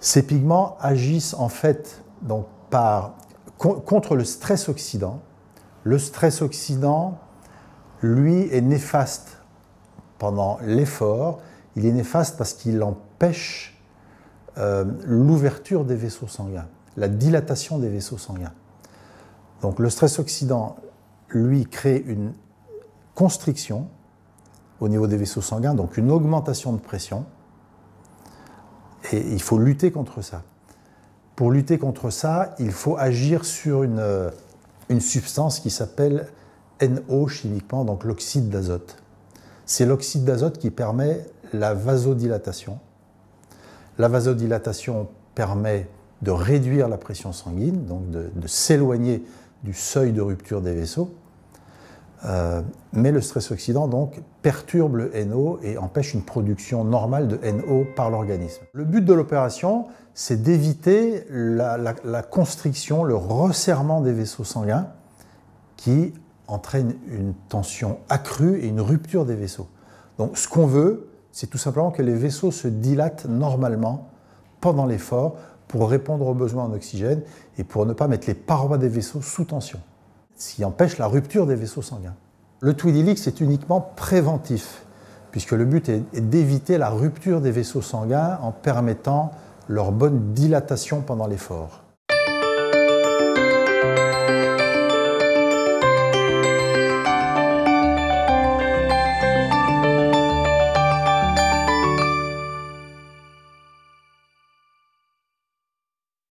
Ces pigments agissent en fait donc, contre le stress oxydant. Le stress oxydant, lui, est néfaste pendant l'effort. Il est néfaste parce qu'il empêche euh, l'ouverture des vaisseaux sanguins, la dilatation des vaisseaux sanguins. Donc le stress oxydant, lui, crée une constriction au niveau des vaisseaux sanguins, donc une augmentation de pression. Et il faut lutter contre ça. Pour lutter contre ça, il faut agir sur une, une substance qui s'appelle NO chimiquement, donc l'oxyde d'azote. C'est l'oxyde d'azote qui permet la vasodilatation. La vasodilatation permet de réduire la pression sanguine, donc de s'éloigner du seuil de rupture des vaisseaux. Euh, mais le stress oxydant donc perturbe le NO et empêche une production normale de NO par l'organisme. Le but de l'opération, c'est d'éviter la, constriction, le resserrement des vaisseaux sanguins qui entraîne une tension accrue et une rupture des vaisseaux. Donc ce qu'on veut, c'est tout simplement que les vaisseaux se dilatent normalement pendant l'effort pour répondre aux besoins en oxygène et pour ne pas mettre les parois des vaisseaux sous tension ce qui empêche la rupture des vaisseaux sanguins. Le Twidilix est uniquement préventif, puisque le but est d'éviter la rupture des vaisseaux sanguins en permettant leur bonne dilatation pendant l'effort.